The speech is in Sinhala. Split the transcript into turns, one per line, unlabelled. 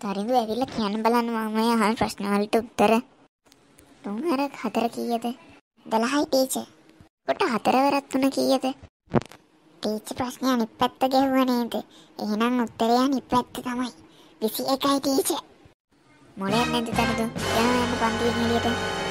තරිඳු ඇවිල්ලා කියන්න බලන්න මාමයි අහන ප්‍රශ්න වලට උත්තර. තුන් හර හතර කීයද? 12යි ටීචර්. කොට හතරවරක් තුන කීයද? ටීචර් ප්‍රශ්නේ අනිත් පැත්ත ගැහුවා නේද? එහෙනම් උත්තරය අනිත් පැත්ත තමයි. 21යි ටීචර්. මොලයක් නැද්ද තරිඳු? යන්න යන්න පන්තියෙන් එළියට.